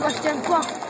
通过逛。